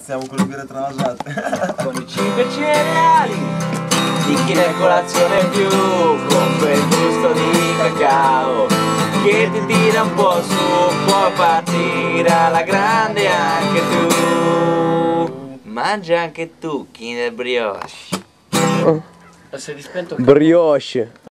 Iniziamo con le birre travasate. con i 5 cereali di chi ne colazione più con quel gusto di cacao che ti tira un po' su può partire alla grande anche tu mangia anche tu Kinder Brioche Oh. Sei dispento Brioche.